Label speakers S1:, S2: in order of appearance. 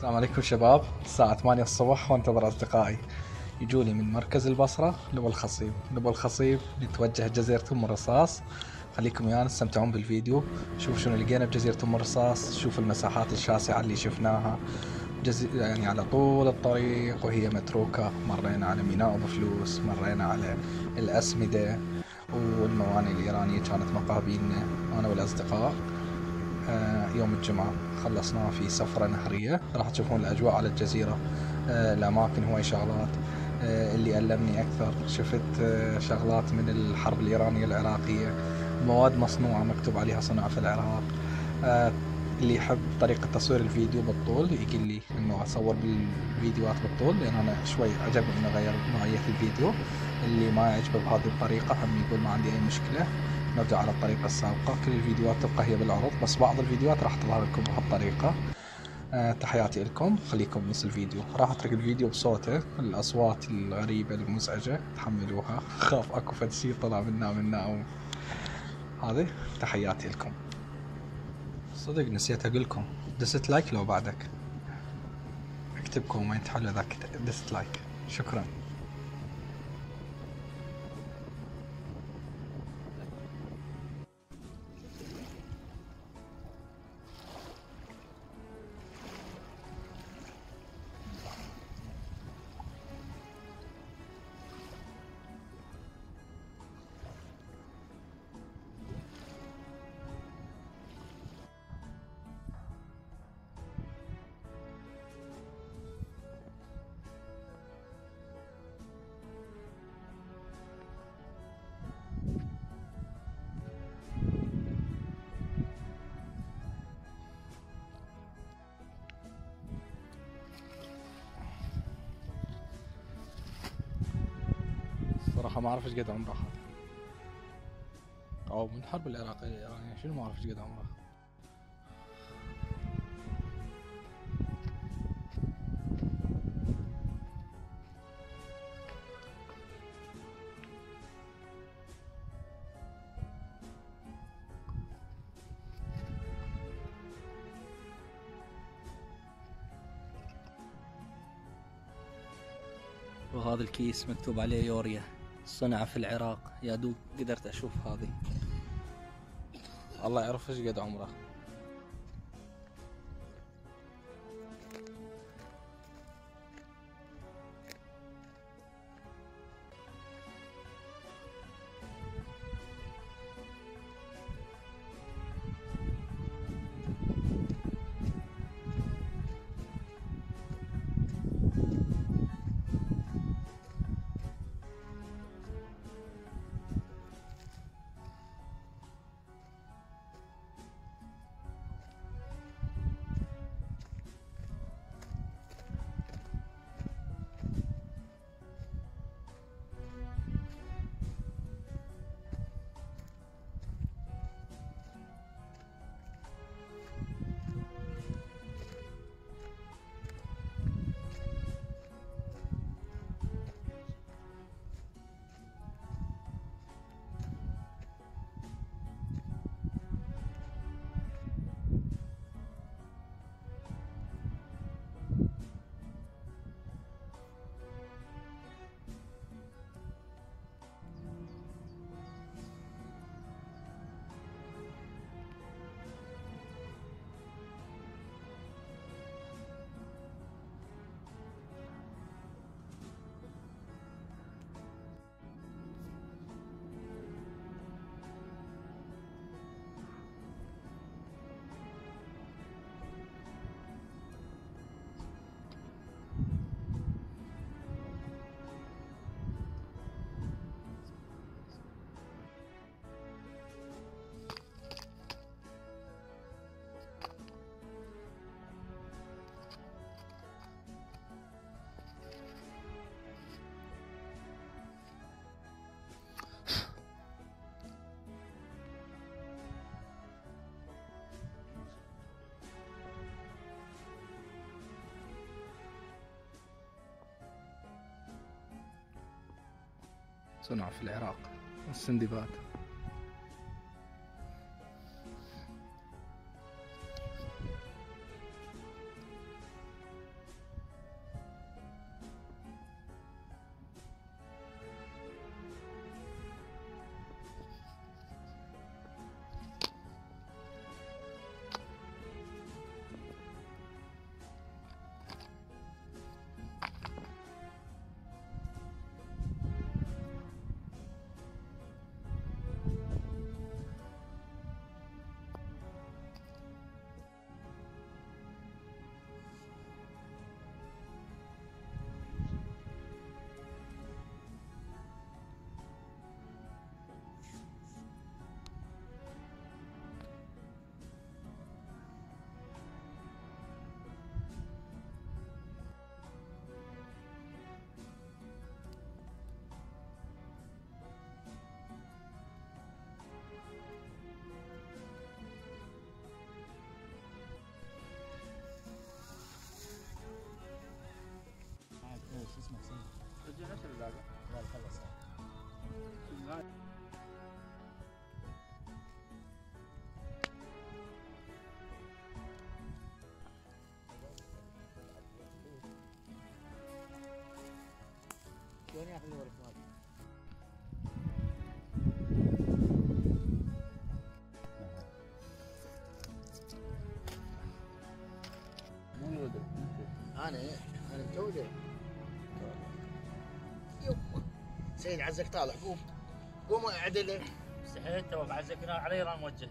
S1: السلام عليكم شباب. الساعة 8 الصبح وانتظر أصدقائي يجولي من مركز البصرة لأبو الخصيب. لأبو الخصيب نتوجه جزيرة أم الرصاص. خليكم ويانا تستمتعون بالفيديو. شوف شنو لقينا بجزيرة أم الرصاص. شوف المساحات الشاسعة اللي شفناها. جزي... يعني على طول الطريق وهي متروكة. مرينا على ميناء أبو فلوس مرينا على الأسمدة والموانئ الإيرانية كانت مقابلنا. أنا والأصدقاء يوم الجمعة. خلصناه في سفرة نهرية. راح تشوفون الأجواء على الجزيرة. آه، الأماكن هواي شغلات. آه، اللي ألمني أكثر. شفت شغلات من الحرب الإيرانية العراقية. مواد مصنوعة مكتوب عليها صنع في العراق. اللي يحب طريقة تصوير الفيديو بالطول يقول لي إنه أصور بالفيديوهات بالطول لأن أنا شوي عجبني انه أغير نوعية الفيديو. اللي ما يعجبه بهذه الطريقة هم يقول ما عندي أي مشكلة. نرجع على الطريقة السابقة. كل الفيديوهات تبقى هي بالعرض بس بعض الفيديوهات راح تظهر لكم بهالطريقة أه تحياتي لكم خليكم نص الفيديو. راح أترك الفيديو بصوته. الأصوات الغريبة المزعجة تحملوها. خاف أكو فد شي طلع منا منا أو هذه. تحياتي لكم صدق نسيت أقول لكم. دست like لو بعدك. اكتب comment حلو ذاك. دست like. شكرا. صراحة ما أعرف إيش قد عمره أو من حرب العراق الايرانية شنو ما أعرف إيش قد عمره وهذا الكيس مكتوب عليه يوريا. صنع في العراق. يا دوب قدرت أشوف هذه. الله يعرف إيش قد عمره. صنع في العراق السندباد
S2: خليني اوريك مالك
S3: مو الولد
S2: أنا أنا متولد يوه سيد عزك طالع قوم. قوم اعدله
S4: استحيت تو ذكرنا علي ران موجهه